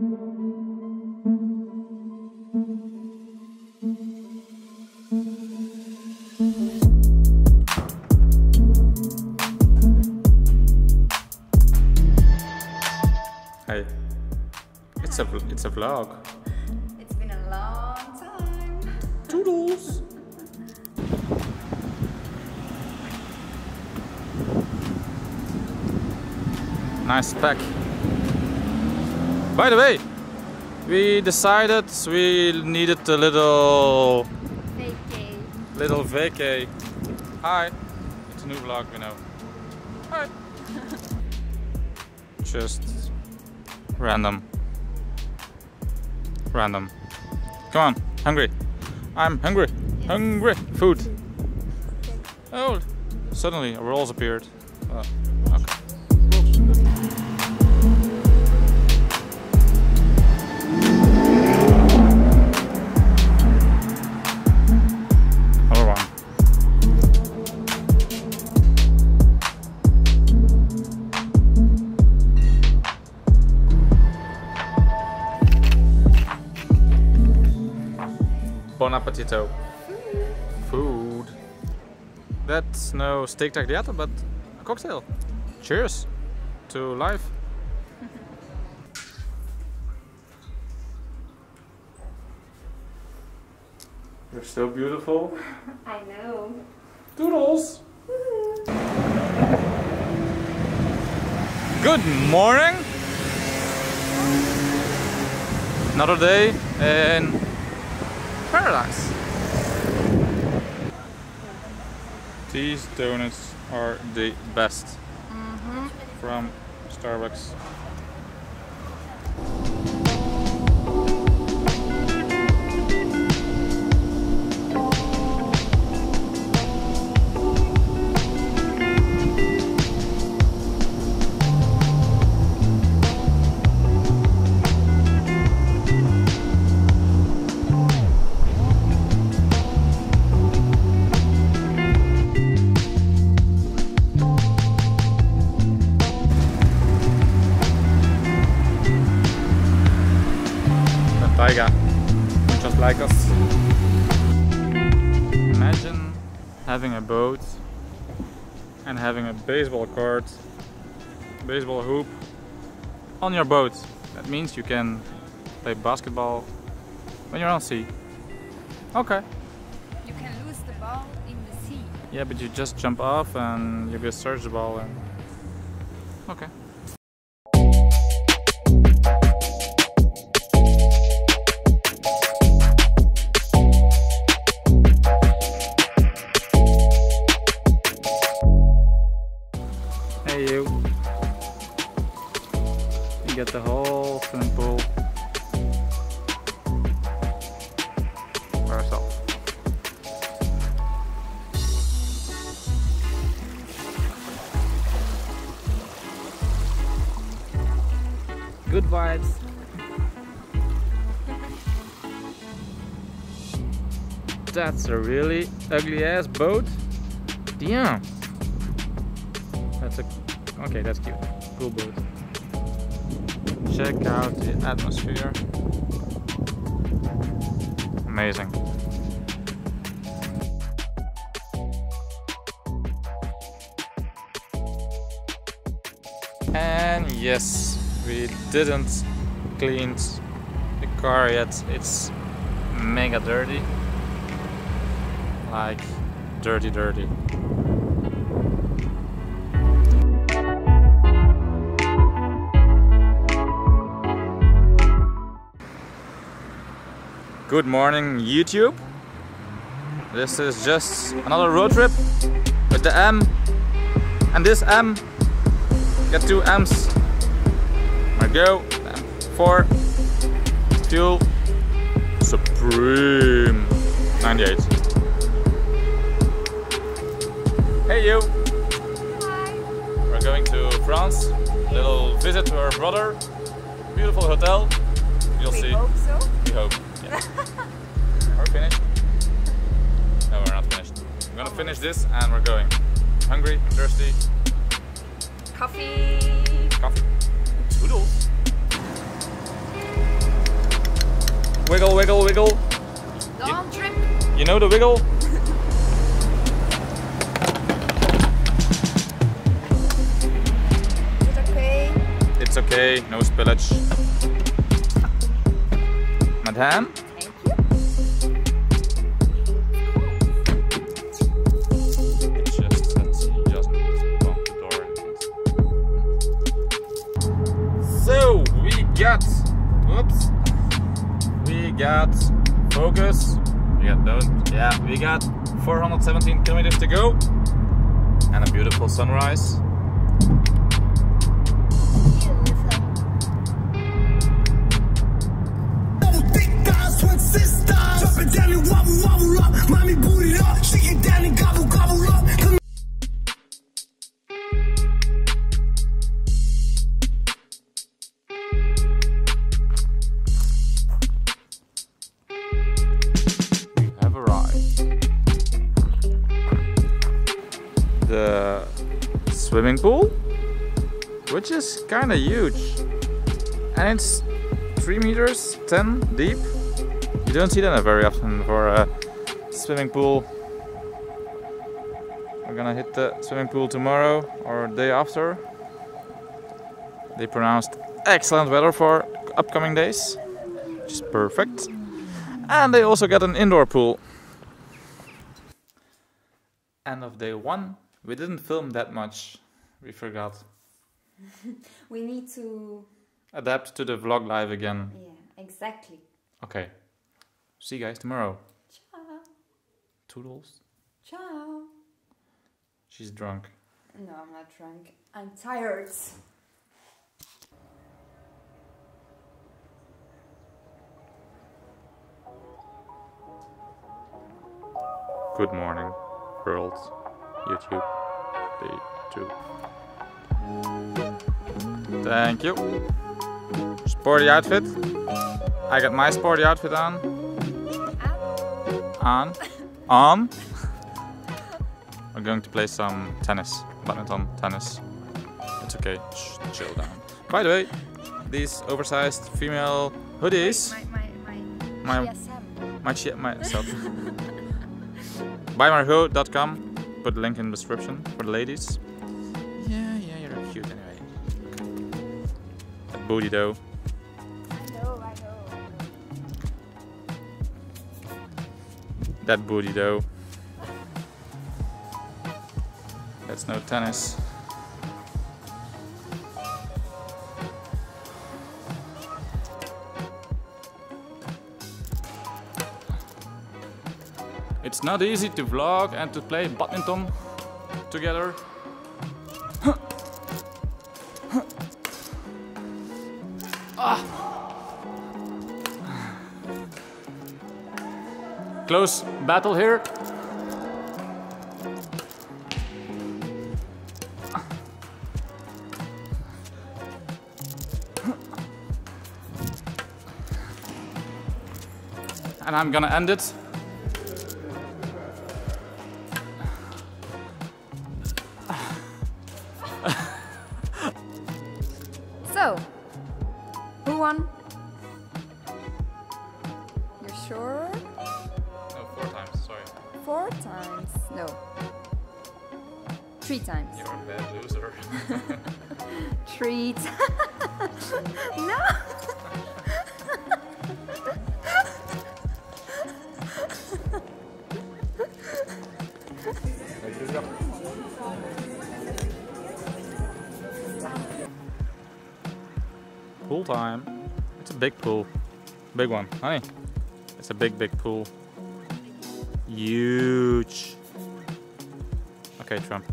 Hey, it's a it's a vlog. It's been a long time. Toodles. Nice pack. By the way, we decided we needed a little Vacay. little vacay. Hi. It's a new vlog, we know. Hi. Just random. Random. Come on, hungry. I'm hungry. Hungry. Food. Oh, suddenly a rolls appeared. Uh, okay. That's no steak tagliata, but a cocktail. Cheers to life. You're so beautiful. I know. Doodles. Good morning. Another day in paradise. These donuts are the best mm-hmm. from Starbucks. Like us. Imagine having a boat and having a baseball court, baseball hoop on your boat. That means you can play basketball when you're on sea. Okay. You can lose the ball in the sea. Yeah, but you just jump off and you go search the ball and okay. Vibes. That's a really ugly ass boat. Damn. That's a okay. That's cute. Cool boat. Check out the atmosphere. Amazing. And yes, we didn't clean the car yet. It's mega dirty. Like dirty, dirty. Good morning, YouTube. This is just another road trip with the M and this M. Get two M's. Go. Four. Fuel. Supreme. 98. Hey you. Hi. We're going to France. Little visit to our brother. Beautiful hotel. You'll We see. hope so. We hope. Yeah. Are we finished? No, we're not finished. We're gonna finish this and we're going. Hungry, thirsty, Coffee. coffee. Toodles. Wiggle, wiggle, wiggle. Don't trip. You know the wiggle? Is it okay? It's okay, no spillage. Madame? Got focus. We got those. Yeah, we got 417 kilometers to go, and a beautiful sunrise. Double swimming pool, which is kind of huge, and it's three meters ten deep. You don't see that very often for a swimming pool. We're gonna hit the swimming pool tomorrow or day after. They pronounced excellent weather for upcoming days, which is perfect. And they also got an indoor pool. End of day one. We didn't film that much. We forgot. We need to. Adapt to the vlog live again. Yeah, exactly. Okay. See you guys tomorrow. Ciao. Toodles. Ciao. She's drunk. No, I'm not drunk. I'm tired. Good morning, world. YouTube. Day two. Thank you. Sporty outfit. I got my sporty outfit on. Ah. On. On. We're going to play some tennis. Badminton, tennis. It's okay. Shh, chill down. By the way, these oversized female hoodies. My my my. My GSM. my shit myself. Bymargaux.com. Put the link in the description for the ladies. Yeah, yeah, you're cute anyway. That booty though. I know, I know. That booty though. That's no tennis. It's not easy to vlog and to play badminton together. Ah. Close battle here. And I'm gonna end it. Three times. You're a bad loser. Treat. no. Pool time. It's a big pool. Big one. Honey, it's a big, big pool. Huge. Okay, Trump.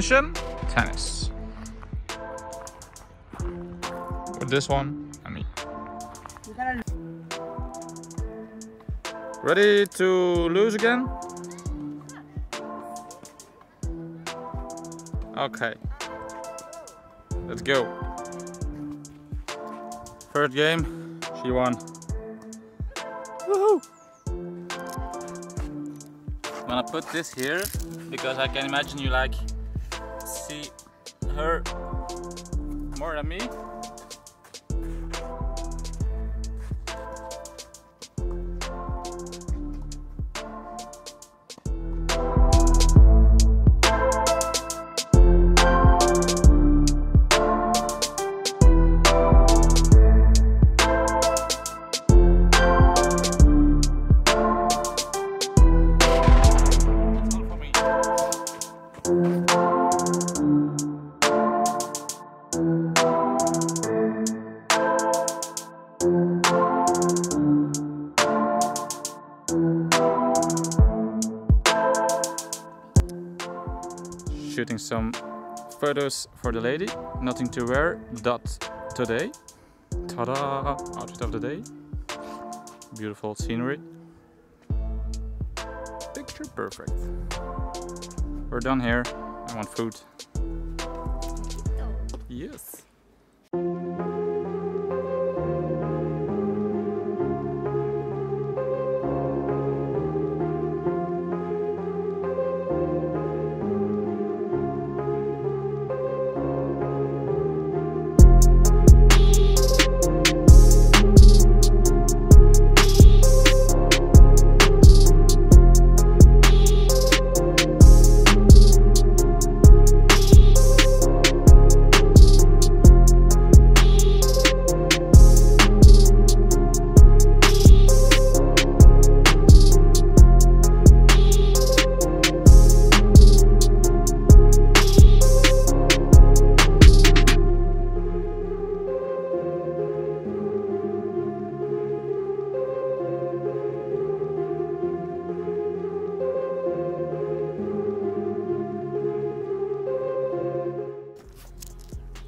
Mission tennis. With this one and me. Ready to lose again? Okay. Let's go. First game, she won. Woohoo! I'm gonna put this here because I can imagine you like see her more than me. Shooting some photos for the lady. Nothing to wear. Dot today. Ta-da! Outfit of the day. Beautiful scenery. Picture perfect. We're done here. I want food. Yes.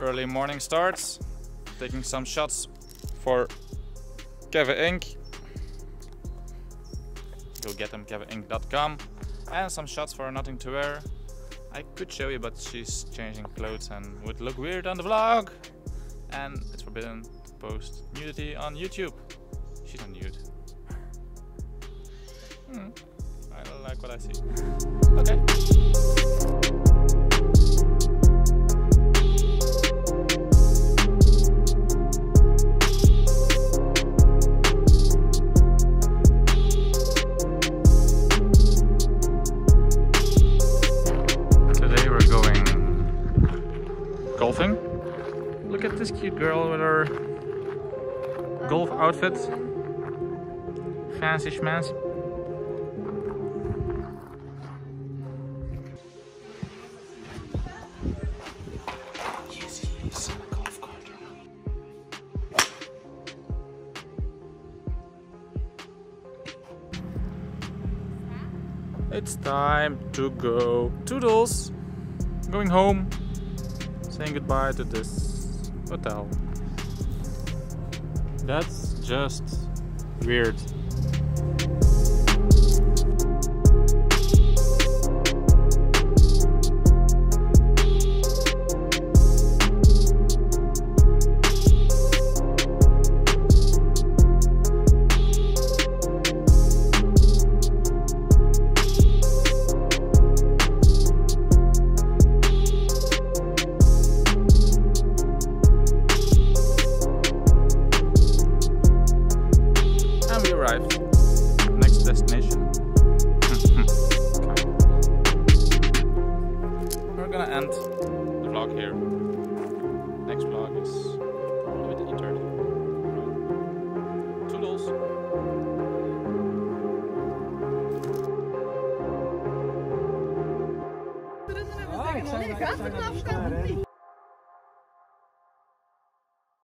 Early morning starts. Taking some shots for Kevve Inc. Go get them, kevve-inc.com. And some shots for Nothing to Wear. I could show you, but she's changing clothes and would look weird on the vlog. And it's forbidden to post nudity on YouTube. She's not nude. Hmm. I like what I see. Okay. Outfit. Fancy schmancy. It's time to go. Toodles! Going home. Saying goodbye to this hotel. That's just weird.